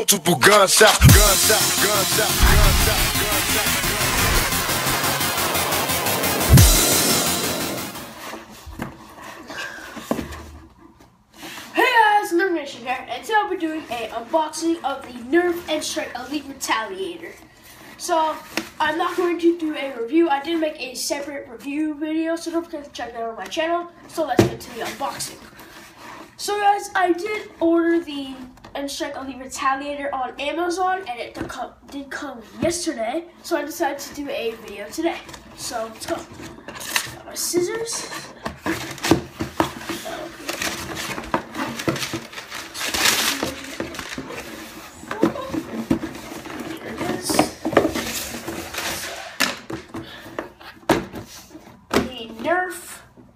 multiple gunshots, gunshots, gunshots, Nation here, and today we're doing a unboxing of the Nerf N Strike Elite Retaliator. So, I'm not going to do a review. I did make a separate review video, so don't forget to check that out on my channel. So let's get to the unboxing. So guys, I did order the N Strike Elite Retaliator on Amazon, and it did come, did come yesterday. So I decided to do a video today. So let's go. Got my scissors.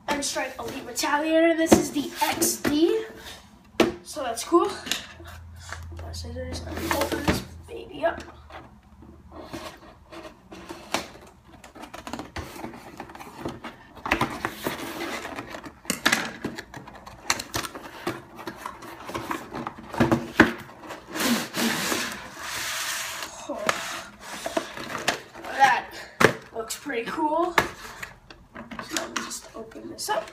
The Strike Elite Retaliator. This is the XD. So that's cool. My scissors. I'm gonna open this baby up. Oh. That looks pretty cool. So let me just open this up.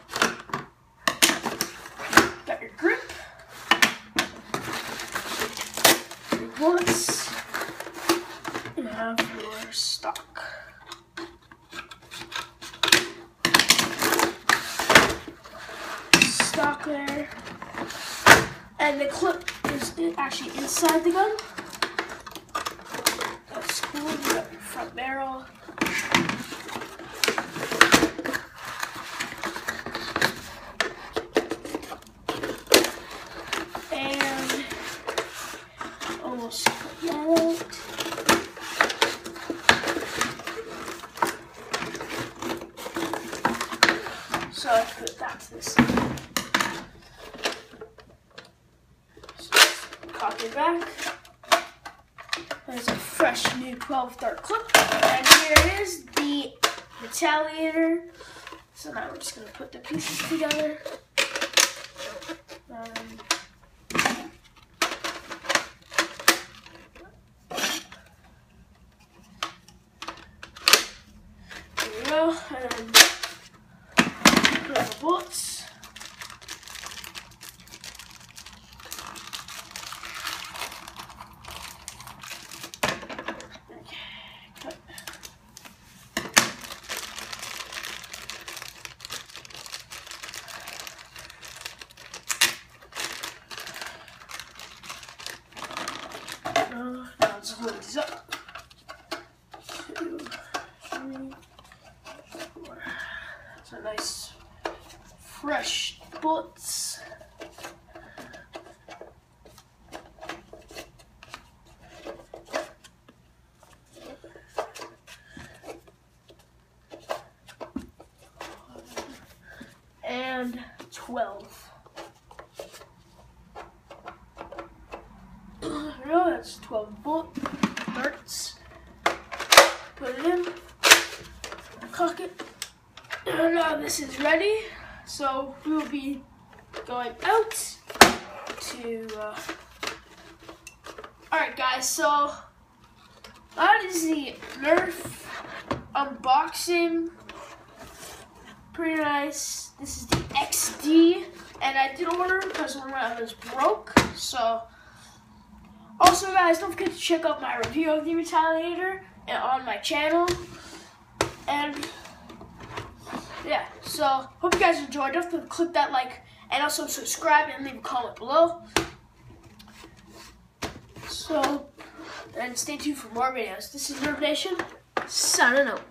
Got your grip. Bullets. You have your stock. Stock there. And the clip is actually inside the gun. That's cool. You got your front barrel. And almost cut that out. So let's put that to the side. Cock back. There's a fresh new 12 dart clip. And here is the Retaliator. So now we're just gonna put the pieces together. Um, there we go put on the bullets. Cut. Uh, hold up. Two, three, four. It's a nice, fresh bullets. And 12. That's 12 bullet darts. Put it in, cock it. And now this is ready. So we will be going out to. Uh... Alright, guys, so that is the Nerf unboxing. Pretty nice. This is the XD, and I did order because one of my others broke. So, also, guys, don't forget to check out my review of the Retaliator and on my channel. And yeah, so hope you guys enjoyed. Don't forget to click that like and also subscribe and leave a comment below. So, and stay tuned for more videos. This is Nerf Nation, signing out.